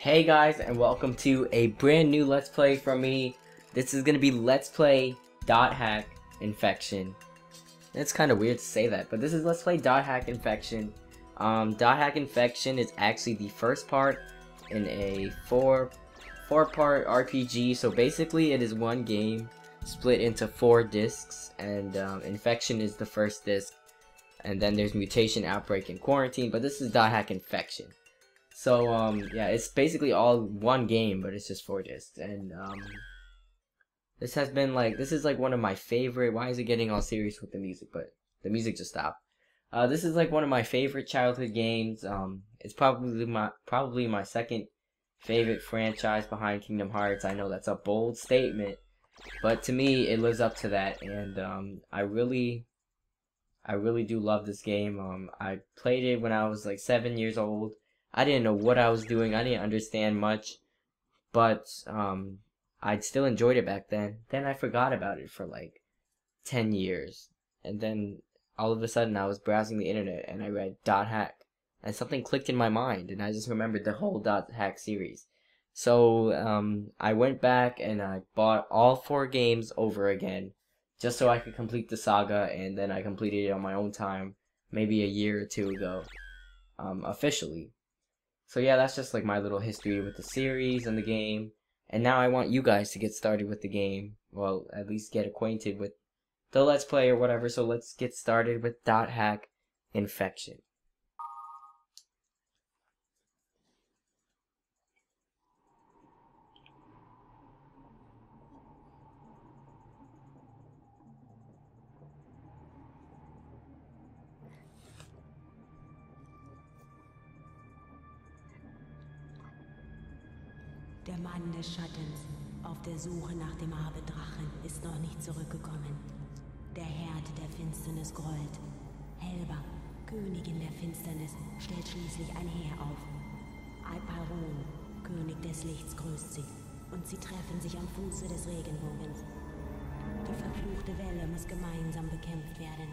Hey guys, and welcome to a brand new Let's Play from me. This is gonna be Let's Play Dot Hack Infection. It's kind of weird to say that, but this is Let's Play Dot Hack Infection. Um, Dot Hack Infection is actually the first part in a four four part RPG. So basically, it is one game split into four discs, and um, Infection is the first disc, and then there's Mutation, Outbreak, and Quarantine. But this is Dot Hack Infection. So um, yeah, it's basically all one game, but it's just four discs, and um, this has been like this is like one of my favorite. Why is it getting all serious with the music? But the music just stopped. Uh, this is like one of my favorite childhood games. Um, it's probably my probably my second favorite franchise behind Kingdom Hearts. I know that's a bold statement, but to me it lives up to that, and um, I really, I really do love this game. Um, I played it when I was like seven years old. I didn't know what I was doing. I didn't understand much, but um, I still enjoyed it back then. Then I forgot about it for like ten years, and then all of a sudden I was browsing the internet and I read Dot Hack, and something clicked in my mind, and I just remembered the whole Dot Hack series. So um, I went back and I bought all four games over again, just so I could complete the saga, and then I completed it on my own time, maybe a year or two ago, um, officially. So yeah, that's just like my little history with the series and the game. And now I want you guys to get started with the game. Well, at least get acquainted with the Let's Play or whatever. So let's get started with Dot Hack Infection. Mann des Schattens, auf der Suche nach dem Abedrachen, ist noch nicht zurückgekommen. Der Herd der Finsternis grollt. Helba, Königin der Finsternis, stellt schließlich ein Heer auf. Alparon, König des Lichts, grüßt sie. Und sie treffen sich am Fuße des Regenbogens. Die verfluchte Welle muss gemeinsam bekämpft werden.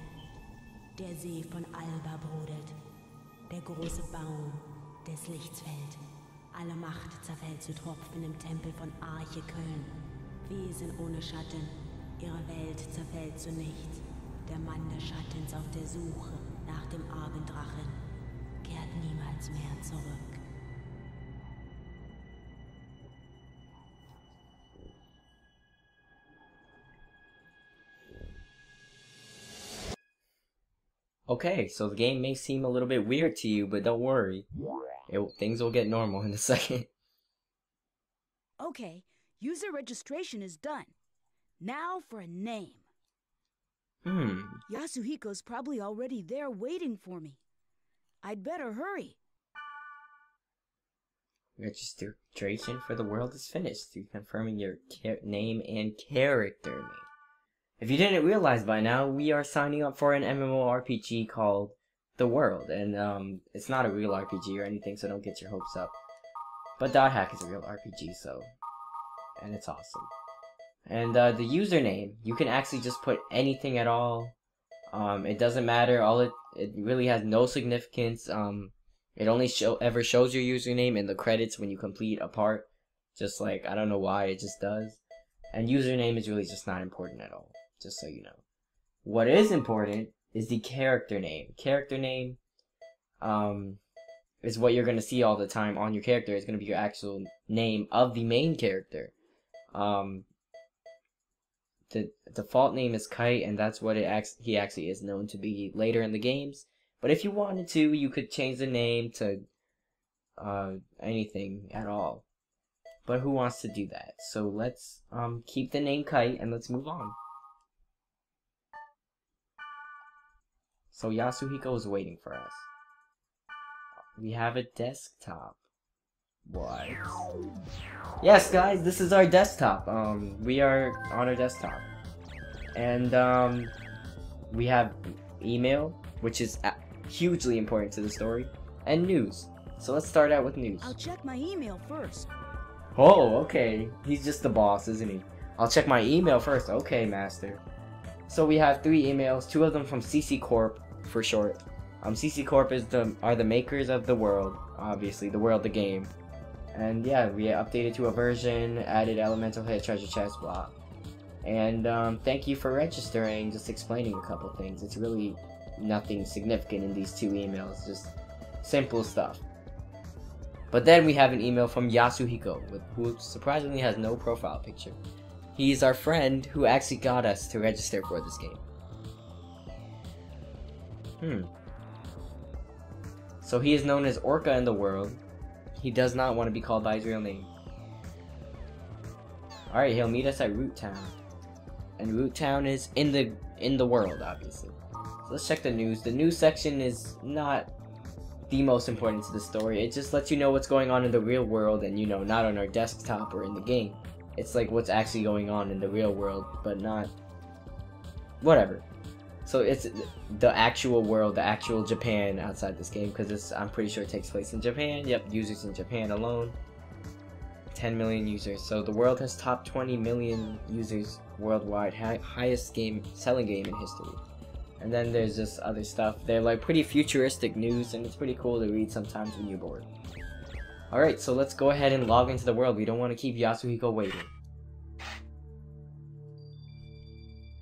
Der See von Alba brodelt. Der große Baum des Lichts fällt. Alle Macht zerfällt zu Tropfen im Tempel von Arche Köln. Wesen ohne Schatten, ihre Welt zerfällt zu nichts. Der Mann des Schattens auf der Suche nach dem Abenddrachen kehrt niemals mehr zurück. Okay, so the game may seem a little bit weird to you, but don't worry. It, things will get normal in a second. Okay, user registration is done. Now for a name. Hmm. Yasuhiko's probably already there waiting for me. I'd better hurry. Registration for the world is finished. You're confirming your name and character name. If you didn't realize by now, we are signing up for an MMORPG called The World, and um, it's not a real RPG or anything, so don't get your hopes up. But Dot Hack is a real RPG, so, and it's awesome. And uh, the username, you can actually just put anything at all. Um, it doesn't matter. All it it really has no significance. Um, it only show ever shows your username in the credits when you complete a part. Just like I don't know why it just does. And username is really just not important at all just so you know. What is important is the character name. Character name um, is what you're going to see all the time on your character. It's going to be your actual name of the main character. Um, the default name is Kite, and that's what it acts, he actually is known to be later in the games. But if you wanted to, you could change the name to uh, anything at all. But who wants to do that? So let's um, keep the name Kite, and let's move on. So Yasuhiko is waiting for us. We have a desktop. What? Yes, guys, this is our desktop. Um, we are on our desktop. And, um, we have email, which is hugely important to the story, and news. So let's start out with news. I'll check my email first. Oh, okay. He's just the boss, isn't he? I'll check my email first. Okay, master. So we have three emails, two of them from CC Corp, for short. Um, CC Corp is the are the makers of the world, obviously the world, the game, And yeah, we updated to a version, added elemental hit, treasure chest, blah. And um, thank you for registering, just explaining a couple things. It's really nothing significant in these two emails, just simple stuff. But then we have an email from Yasuhiko, who surprisingly has no profile picture. He's our friend who actually got us to register for this game. Hmm. So he is known as Orca in the world. He does not want to be called by his real name. Alright, he'll meet us at Root Town. And Root Town is in the in the world, obviously. So let's check the news. The news section is not the most important to the story. It just lets you know what's going on in the real world and you know, not on our desktop or in the game. It's like what's actually going on in the real world, but not whatever. So it's the actual world, the actual Japan outside this game, because I'm pretty sure it takes place in Japan. Yep, users in Japan alone. 10 million users. So the world has top 20 million users worldwide, hi highest game selling game in history. And then there's this other stuff. They're like pretty futuristic news, and it's pretty cool to read sometimes when you're bored. Alright, so let's go ahead and log into the world. We don't want to keep Yasuhiko waiting.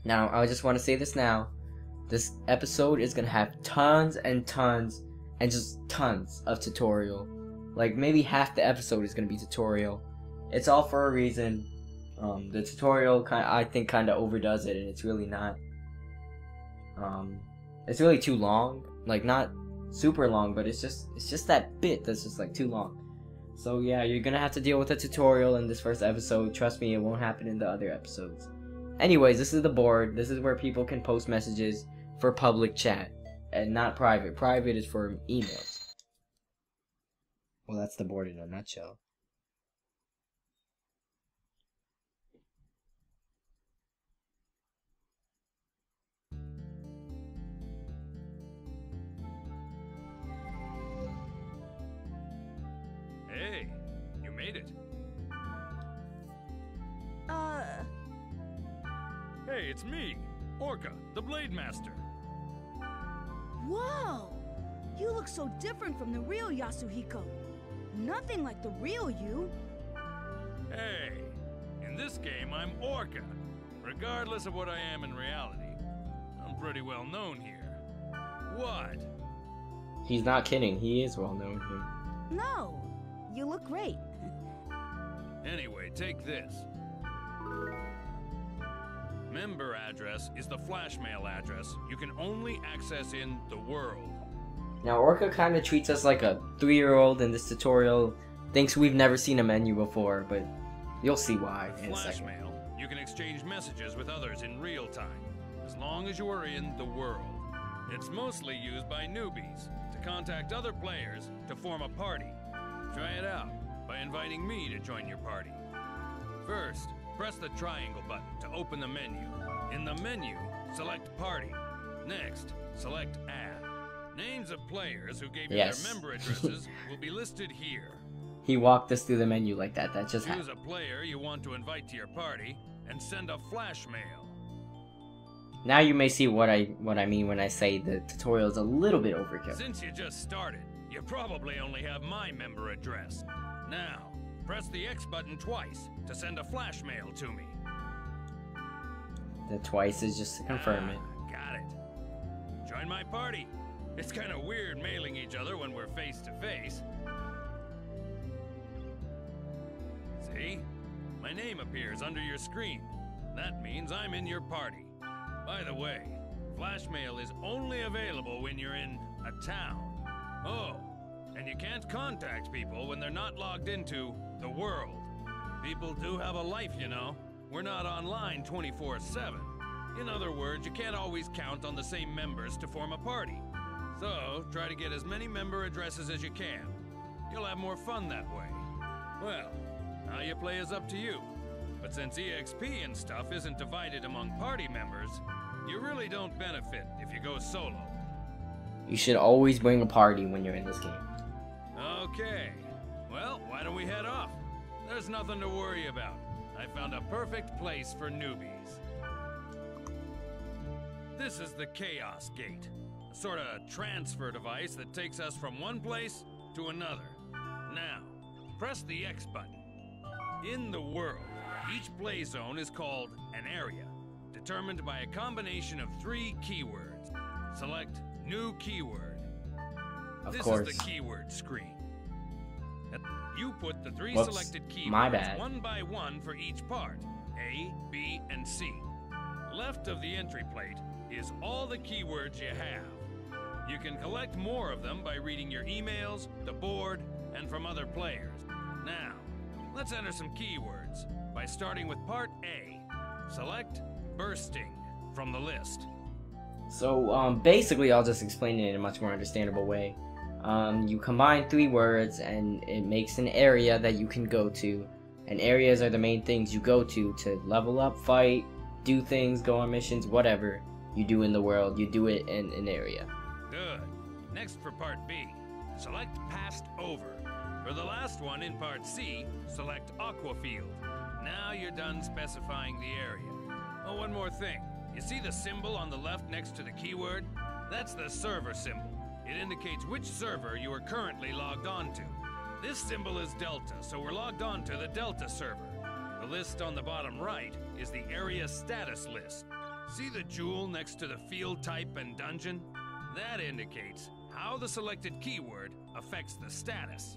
Now, I just want to say this now. This episode is to have tons and tons and just tons of tutorial. Like, maybe half the episode is to be tutorial. It's all for a reason. Um, the tutorial, kind I think, kind of overdoes it, and it's really not. Um, it's really too long. Like, not super long, but it's just it's just that bit that's just like too long. So yeah, you're gonna have to deal with a tutorial in this first episode. Trust me, it won't happen in the other episodes. Anyways, this is the board. This is where people can post messages for public chat and not private. Private is for emails. Well, that's the board in a nutshell. Hey, you made it. Uh, Hey, it's me, Orca, the Blade Master. You look so different from the real Yasuhiko. Nothing like the real you. Hey, in this game, I'm Orca. Regardless of what I am in reality, I'm pretty well known here. What? He's not kidding. He is well known here. No, you look great. Anyway, take this. Member address is the flashmail address you can only access in the world. Now, Orca kind of treats us like a three-year-old in this tutorial. Thinks we've never seen a menu before, but you'll see why in a second. mail, you can exchange messages with others in real time, as long as you are in the world. It's mostly used by newbies to contact other players to form a party. Try it out by inviting me to join your party. First, press the triangle button to open the menu. In the menu, select Party. Next, select Add. Names of players who gave you Yes. their member addresses will be listed here. He walked us through the menu like that. That just Choose happened. a player you want to invite to your party and send a flash mail. Now you may see what I what I mean when I say the tutorial is a little bit overkill. Since you just started, you probably only have my member address. Now, press the X button twice to send a flash mail to me. The twice is just to confirm it. Ah, Got it. Join my party. It's kind of weird mailing each other when we're face to face. See? My name appears under your screen. That means I'm in your party. By the way, flash mail is only available when you're in a town. Oh, and you can't contact people when they're not logged into the world. People do have a life, you know. We're not online 24 7. In other words, you can't always count on the same members to form a party. So, try to get as many member addresses as you can. You'll have more fun that way. Well, how you play is up to you. But since EXP and stuff isn't divided among party members, you really don't benefit if you go solo. You should always bring a party when you're in this game. Okay. Well, why don't we head off? There's nothing to worry about. I found a perfect place for newbies. This is the Chaos Gate, sort of transfer device that takes us from one place to another. Now, press the X button. In the world, each play zone is called an area, determined by a combination of three keywords. Select New Keyword. Of this course. is the keyword screen. You put the three Whoops, selected my keywords bad. one by one for each part A, B, and C. Left of the entry plate is all the keywords you have. You can collect more of them by reading your emails, the board, and from other players. Now, let's enter some keywords by starting with part A. Select bursting from the list. So um, basically, I'll just explain it in a much more understandable way. Um, you combine three words, and it makes an area that you can go to. And areas are the main things you go to to level up, fight, do things, go on missions, whatever you do in the world. You do it in an area. Good. Next for part B, select passed over. For the last one in part C, select Aquafield. Now you're done specifying the area. Oh, one more thing. You see the symbol on the left next to the keyword? That's the server symbol. It indicates which server you are currently logged on to. This symbol is Delta, so we're logged on to the Delta server. The list on the bottom right is the area status list. See the jewel next to the field type and dungeon? That indicates how the selected keyword affects the status.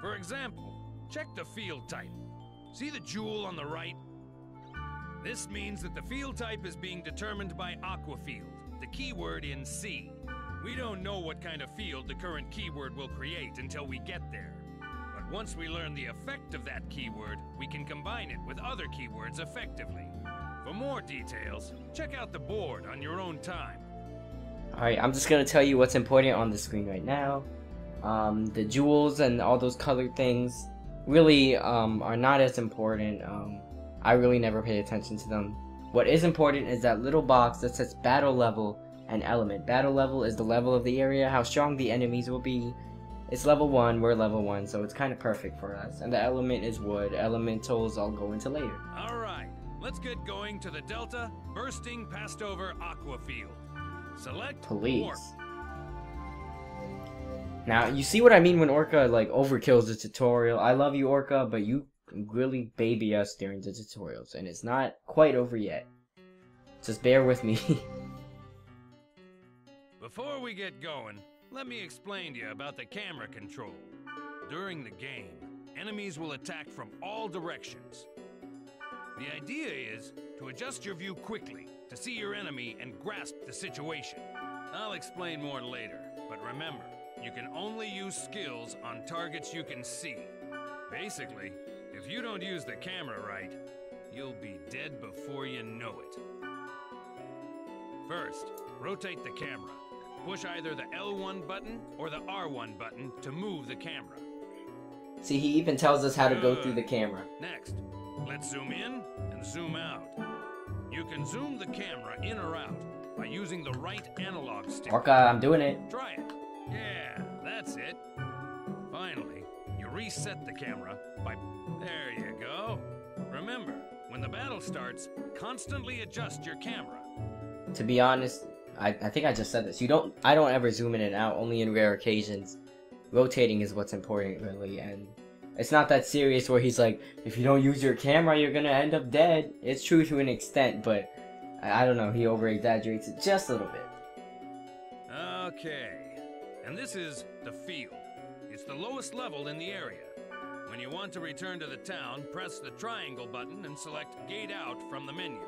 For example, check the field type. See the jewel on the right? This means that the field type is being determined by Aquafield, the keyword in C. We don't know what kind of field the current keyword will create until we get there. But once we learn the effect of that keyword, we can combine it with other keywords effectively. For more details, check out the board on your own time. Alright, I'm just gonna tell you what's important on the screen right now. Um, the jewels and all those colored things really um, are not as important. Um, I really never pay attention to them. What is important is that little box that says battle level and element. Battle level is the level of the area, how strong the enemies will be. It's level 1, we're level 1, so it's kind of perfect for us. And the element is wood. Elementals I'll go into later. All right, let's get going to the Delta Bursting Passed Over Aquafield. Select Police. Warp. Now, you see what I mean when Orca, like, overkills the tutorial. I love you, Orca, but you really baby us during the tutorials, and it's not quite over yet. Just bear with me. Before we get going, let me explain to you about the camera control. During the game, enemies will attack from all directions. The idea is to adjust your view quickly to see your enemy and grasp the situation. I'll explain more later, but remember, you can only use skills on targets you can see. Basically, if you don't use the camera right, you'll be dead before you know it. First, rotate the camera. Push either the L1 button or the R1 button to move the camera. see, he even tells us how to go through the camera. Next, let's zoom in and zoom out. You can zoom the camera in or out by using the right analog stick. Orca, I'm doing it. Try it. Yeah, that's it. Finally, you reset the camera by. There you go. Remember, when the battle starts, constantly adjust your camera. To be honest, I, I think I just said this. You don't, I don't ever zoom in and out, only in rare occasions. Rotating is what's important, really, and it's not that serious where he's like, if you don't use your camera, you're gonna end up dead. It's true to an extent, but I, I don't know, he over exaggerates it just a little bit. Okay. And this is the field. It's the lowest level in the area. When you want to return to the town, press the triangle button and select Gate Out from the menu.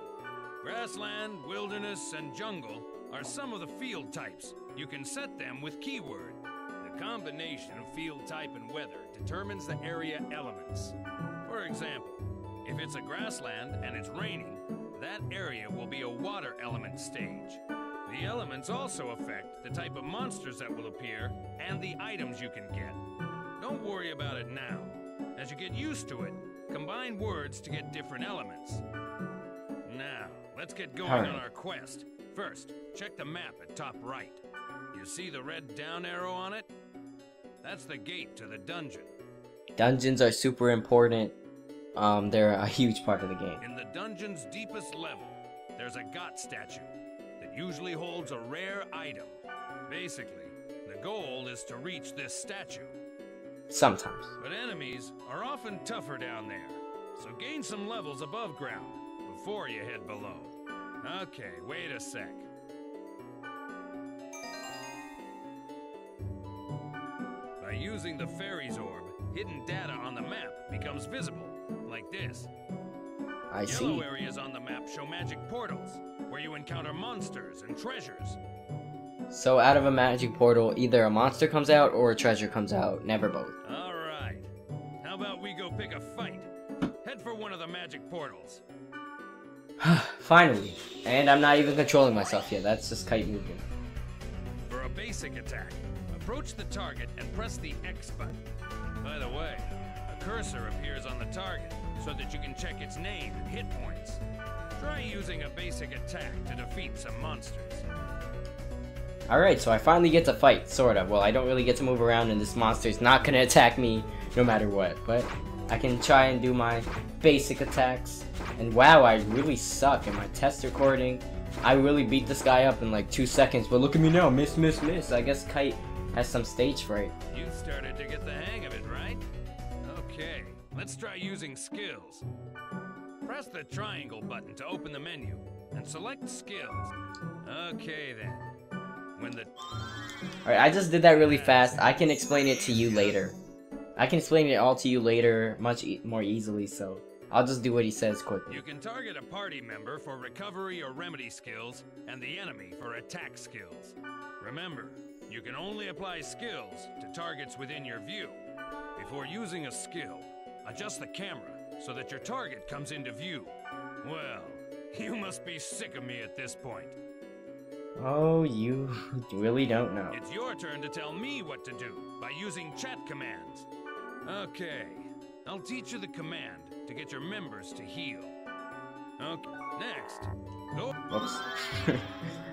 Grassland, wilderness, and jungle are some of the field types. You can set them with keyword. The combination of field type and weather determines the area elements. For example, if it's a grassland and it's raining, that area will be a water element stage. The elements also affect the type of monsters that will appear and the items you can get. Don't worry about it now. As you get used to it, combine words to get different elements. Now, let's get going on our quest. First, check the map at top right. You see the red down arrow on it? That's the gate to the dungeon. Dungeons are super important. Um, they're a huge part of the game. In the dungeon's deepest level, there's a God statue that usually holds a rare item. Basically, the goal is to reach this statue. Sometimes. But enemies are often tougher down there, so gain some levels above ground before you head below. Okay, wait a sec. Using the fairy's orb, hidden data on the map becomes visible, like this. I Yellow see. areas on the map show magic portals, where you encounter monsters and treasures. So out of a magic portal, either a monster comes out or a treasure comes out. Never both. Alright. How about we go pick a fight? Head for one of the magic portals. Finally. And I'm not even controlling myself yet. That's just kite moving. For a basic attack, approach the target and press the X button. By the way, a cursor appears on the target so that you can check its name and hit points. Try using a basic attack to defeat some monsters. Alright, so I finally get to fight, sort of. Well, I don't really get to move around and this monster's not gonna attack me no matter what. But I can try and do my basic attacks. And wow, I really suck in my test recording. I really beat this guy up in like two seconds, but look at me now, miss, miss, miss. I guess Kite has some stage fright. You started to get the hang of it, right? Okay, let's try using skills. Press the triangle button to open the menu and select skills. Okay then. When the Alright, I just did that really fast. I can explain it to you later. I can explain it all to you later much e more easily, so I'll just do what he says quickly. You can target a party member for recovery or remedy skills, and the enemy for attack skills. Remember, you can only apply skills to targets within your view. Before using a skill, adjust the camera so that your target comes into view. Well, you must be sick of me at this point. Oh, you really don't know. It's your turn to tell me what to do by using chat commands. Okay, I'll teach you the command to get your members to heal. Okay, next, go. Whoops.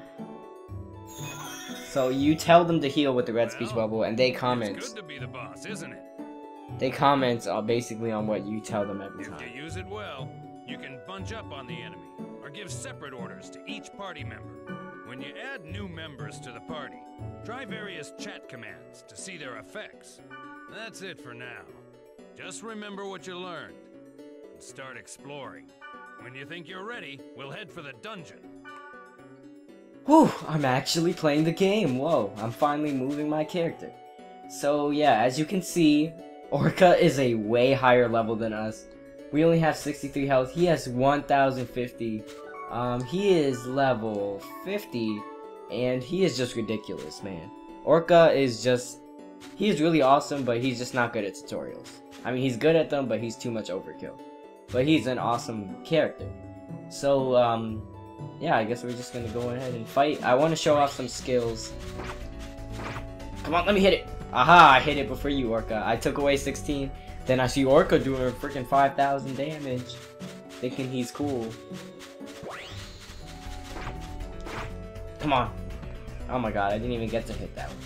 so you tell them to heal with the red speech bubble, and they It's comment. good to be the boss, isn't it? They comment uh, basically on what you tell them every If time. you use it well, you can bunch up on the enemy, or give separate orders to each party member. When you add new members to the party, try various chat commands to see their effects. That's it for now. Just remember what you learned, and start exploring. When you think you're ready, we'll head for the dungeon. Whew, I'm actually playing the game. Whoa, I'm finally moving my character. So yeah, as you can see, Orca is a way higher level than us. We only have 63 health. He has 1050. Um, he is level 50, and he is just ridiculous, man. Orca is just, he is really awesome, but he's just not good at tutorials. I mean, he's good at them, but he's too much overkill. But he's an awesome character. So, um, yeah, I guess we're just gonna go ahead and fight. I want to show off some skills. Come on, let me hit it. Aha, I hit it before you, Orca. I took away 16. Then I see Orca doing freaking 5,000 damage. Thinking he's cool. Come on. Oh my god, I didn't even get to hit that one.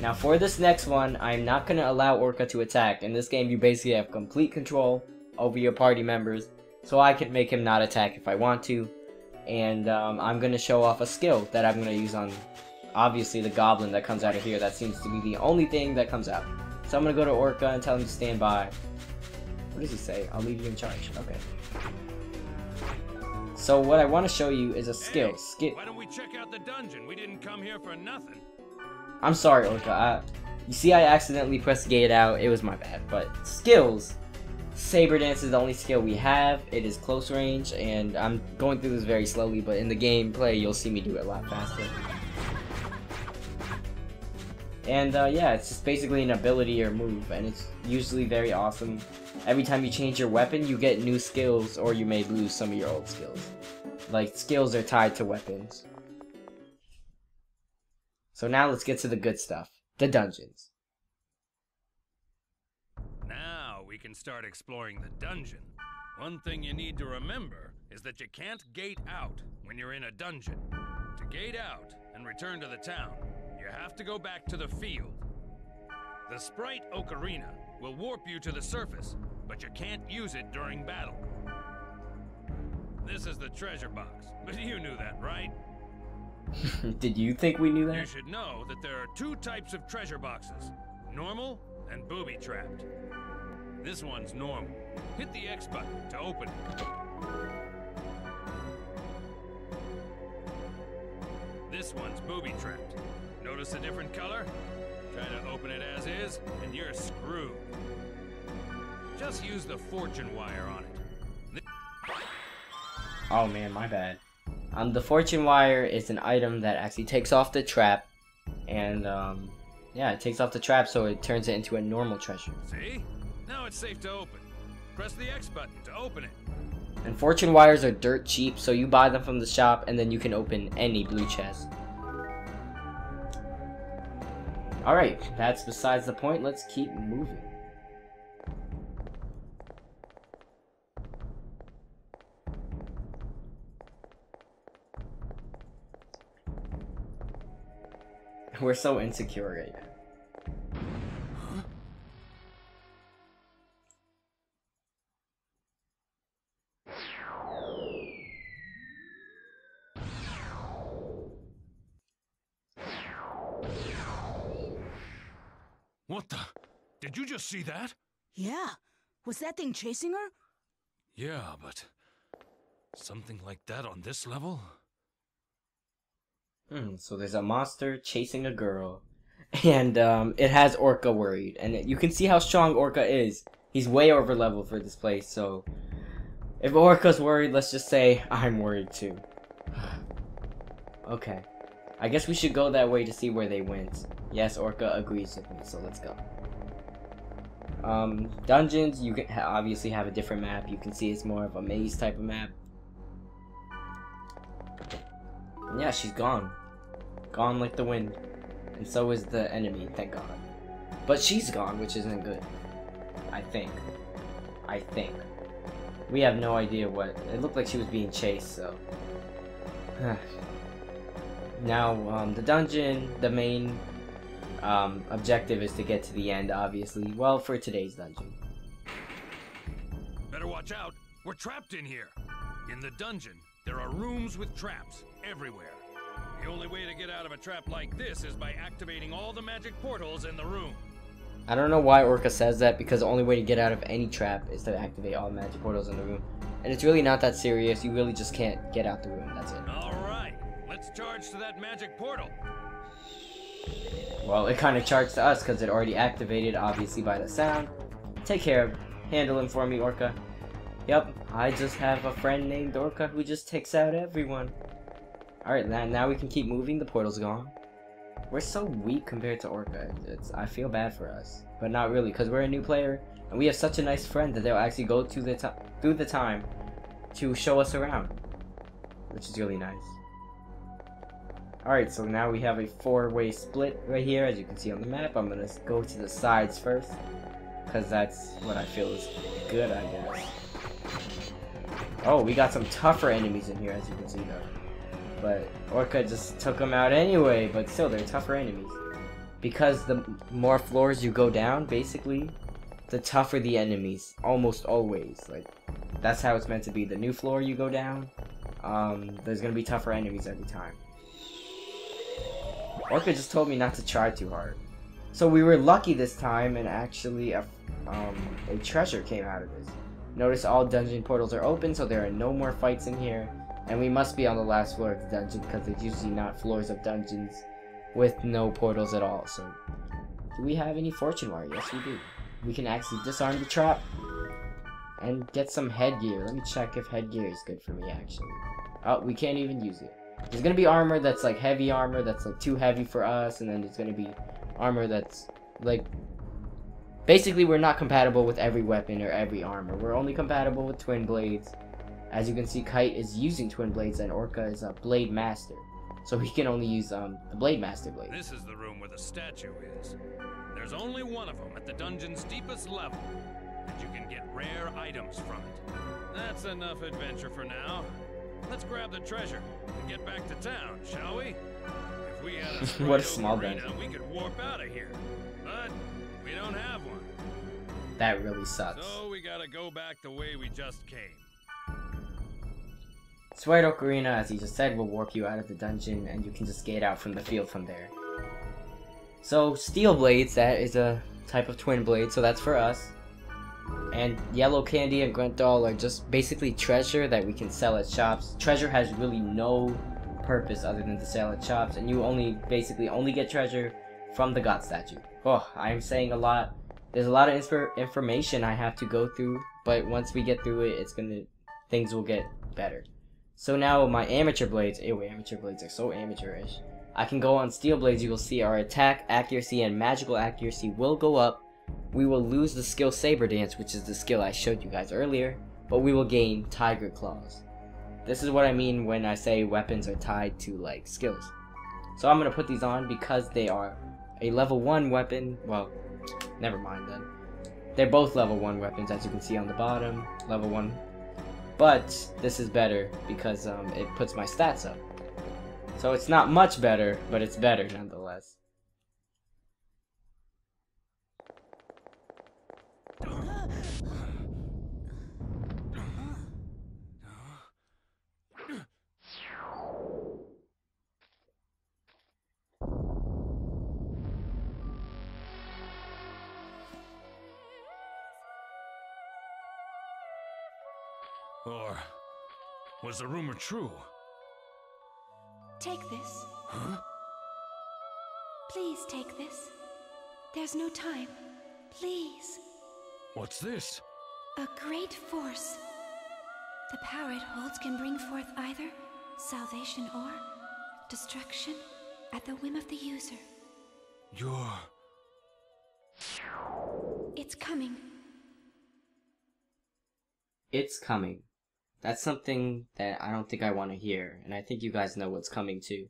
Now for this next one, I'm not going to allow Orca to attack. In this game, you basically have complete control over your party members. So I can make him not attack if I want to. And um, I'm going to show off a skill that I'm going to use on, obviously, the goblin that comes out of here. That seems to be the only thing that comes out. So I'm going to go to Orca and tell him to stand by. What does he say? I'll leave you in charge. Okay. So what I want to show you is a skill. Hey, why don't we check out the dungeon? We didn't come here for nothing. I'm sorry, Orca. I, you see, I accidentally pressed gate out. It was my bad. But skills. Saber dance is the only skill we have. It is close range, and I'm going through this very slowly. But in the gameplay, you'll see me do it a lot faster. And uh, yeah, it's just basically an ability or move, and it's usually very awesome. Every time you change your weapon, you get new skills, or you may lose some of your old skills. Like skills are tied to weapons. So now let's get to the good stuff. The dungeons. Now we can start exploring the dungeon. One thing you need to remember is that you can't gate out when you're in a dungeon. To gate out and return to the town, you have to go back to the field. The sprite Ocarina will warp you to the surface, but you can't use it during battle. This is the treasure box, but you knew that, right? Did you think we knew that? You should know that there are two types of treasure boxes normal and booby-trapped. This one's normal. Hit the X button to open it. This one's booby-trapped. Notice a different color? Try to open it as is, and you're screwed. Just use the fortune wire on it. Oh man, my bad. Um, the fortune wire is an item that actually takes off the trap, and um, yeah, it takes off the trap so it turns it into a normal treasure. See? Now it's safe to open. Press the X button to open it. And fortune wires are dirt cheap, so you buy them from the shop and then you can open any blue chest. Alright, that's besides the point. Let's keep moving. We're so insecure right now. What the? Did you just see that? Yeah. Was that thing chasing her? Yeah, but something like that on this level? Hmm, so there's a monster chasing a girl, and um, it has Orca worried, and you can see how strong Orca is. He's way over level for this place, so if Orca's worried, let's just say I'm worried too. okay, I guess we should go that way to see where they went. Yes, Orca agrees with me, so let's go. Um, dungeons, you can obviously have a different map. You can see it's more of a maze type of map. And yeah, she's gone. Gone like the wind. And so is the enemy, thank god. But she's gone, which isn't good. I think. I think. We have no idea what. It looked like she was being chased, so. now, um, the dungeon, the main um, objective is to get to the end, obviously. Well, for today's dungeon. Better watch out. We're trapped in here. In the dungeon, there are rooms with traps everywhere. The only way to get out of a trap like this is by activating all the magic portals in the room. I don't know why Orca says that because the only way to get out of any trap is to activate all the magic portals in the room. And it's really not that serious. You really just can't get out the room. That's it. To that magic portal. Well, it kind of charged to us because it already activated, obviously, by the sound. Take care of handle him for me, Orca. Yep, I just have a friend named Orca who just takes out everyone. Alright, now, now we can keep moving. The portal's gone. We're so weak compared to Orca. It's, I feel bad for us. But not really, because we're a new player, and we have such a nice friend that they'll actually go to the through the time to show us around. Which is really nice. Alright, so now we have a four-way split right here, as you can see on the map. I'm gonna go to the sides first, because that's what I feel is good, I guess. Oh, we got some tougher enemies in here, as you can see, though. But Orca just took them out anyway, but still, they're tougher enemies. Because the more floors you go down, basically, the tougher the enemies. Almost always. Like, that's how it's meant to be. The new floor you go down, um, there's gonna be tougher enemies every time. Orca just told me not to try too hard. So we were lucky this time, and actually a, um, a treasure came out of this. Notice all dungeon portals are open, so there are no more fights in here. And we must be on the last floor of the dungeon, because it's usually not floors of dungeons with no portals at all. So, do we have any fortune wire? Yes, we do. We can actually disarm the trap and get some headgear. Let me check if headgear is good for me, actually. Oh, we can't even use it. There's gonna be armor that's like heavy armor that's like too heavy for us, and then there's gonna be armor that's like basically we're not compatible with every weapon or every armor. We're only compatible with twin blades. As you can see, Kite is using twin blades, and Orca is a blade master, so he can only use um the blade master blade. This is the room where the statue is. There's only one of them at the dungeon's deepest level, and you can get rare items from it. That's enough adventure for now. Let's grab the treasure and get back to town, shall we? If we had a What a small arena, dungeon. we could warp out of here. But we don't have one. That really sucks. So we gotta go back the way we just came. Sword Ocarina, as he just said, will warp you out of the dungeon, and you can just skate out from the field from there. So, Steel Blades, that is a type of twin blade, so that's for us. And yellow candy and Grunthal are just basically treasure that we can sell at shops. Treasure has really no purpose other than to sell at shops, and you only basically only get treasure from the God statue. Oh, I'm saying a lot. There's a lot of information I have to go through, but once we get through it, it's gonna things will get better. So now my amateur blades, ew, amateur blades are so amateurish. I can go on steel blades, you will see our attack, accuracy, and magical accuracy will go up. We will lose the skill Saber Dance, which is the skill I showed you guys earlier, but we will gain Tiger Claws. This is what I mean when I say weapons are tied to, like, skills. So I'm going to put these on because they are a level 1 weapon. Well, never mind then. They're both level 1 weapons, as you can see on the bottom. Level 1. But this is better because um, it puts my stats up. So it's not much better, but it's better nonetheless. Or was the rumor true? Take this. Huh? Please take this. There's no time. Please. What's this? A great force. The power it holds can bring forth either salvation or destruction at the whim of the user. You're. It's coming. It's coming. That's something that I don't think I want to hear, and I think you guys know what's coming too.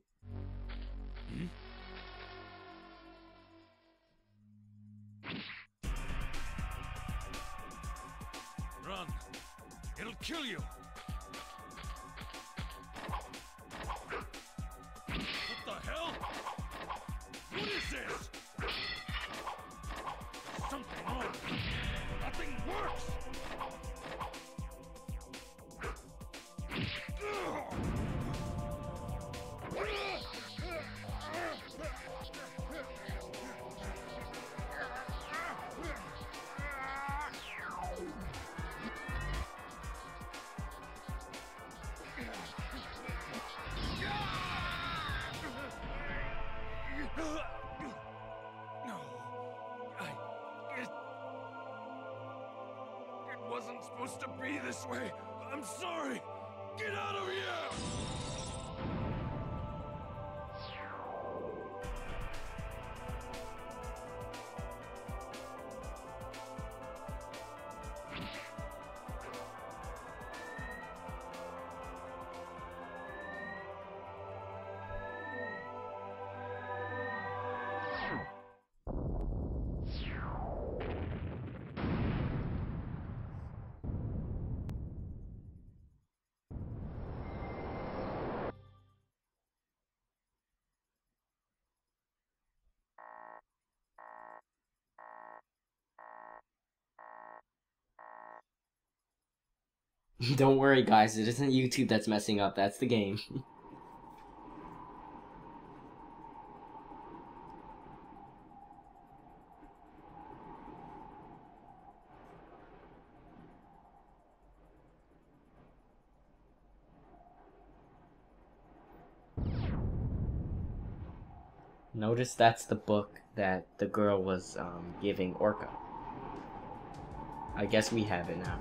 Supposed to be this way. I'm sorry. Get out of here! don't worry, guys, it isn't YouTube that's messing up, that's the game. Notice that's the book that the girl was um, giving Orca. I guess we have it now.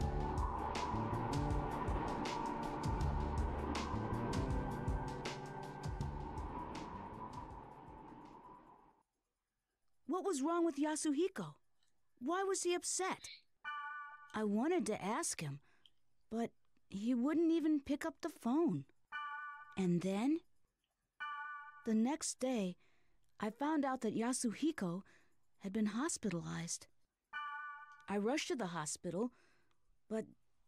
With Yasuhiko? Why was he upset? I wanted to ask him, but he wouldn't even pick up the phone. And then, the next day, I found out that Yasuhiko had been hospitalized. I rushed to the hospital, but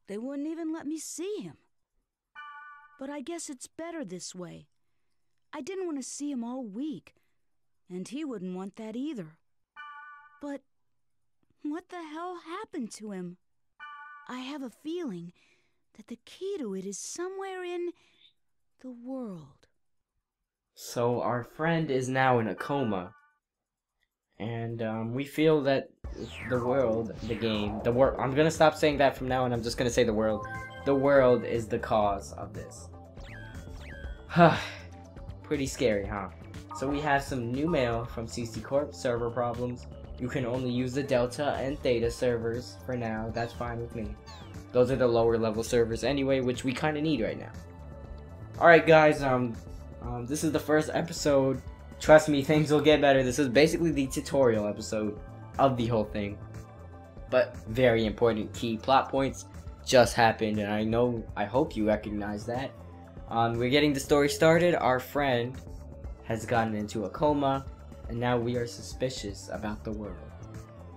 they wouldn't even let me see him. But I guess it's better this way. I didn't want to see him all week, and he wouldn't want that either. But what the hell happened to him? I have a feeling that the key to it is somewhere in the world. So our friend is now in a coma. and um, we feel that the world, the game, the world. I'm gonna stop saying that from now on. I'm just gonna say the world. The world is the cause of this. Huh. Pretty scary, huh? So we have some new mail from CC Corp. Server problems. You can only use the Delta and Theta servers for now. That's fine with me. Those are the lower level servers anyway, which we kind of need right now. Alright guys, um, um, this is the first episode. Trust me, things will get better. This is basically the tutorial episode of the whole thing. But very important key plot points just happened, and I know, I hope you recognize that. Um, we're getting the story started. Our friend has gotten into a coma, and now we are suspicious about the world.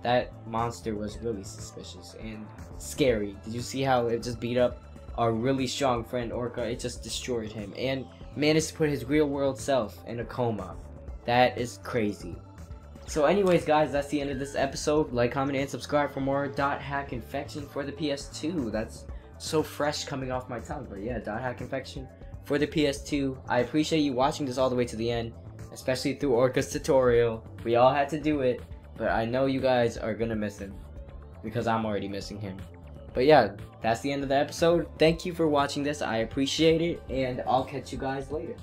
That monster was really suspicious and scary. Did you see how it just beat up our really strong friend Orca? It just destroyed him and managed to put his real world self in a coma. That is crazy. So anyways guys, that's the end of this episode. Like, comment, and subscribe for more Dot Hack Infection for the PS2. That's so fresh coming off my tongue. But yeah, Dot Hack Infection for the PS2. I appreciate you watching this all the way to the end, especially through Orca's tutorial. We all had to do it, but I know you guys are gonna miss him because I'm already missing him. But yeah, that's the end of the episode. Thank you for watching this. I appreciate it, and I'll catch you guys later.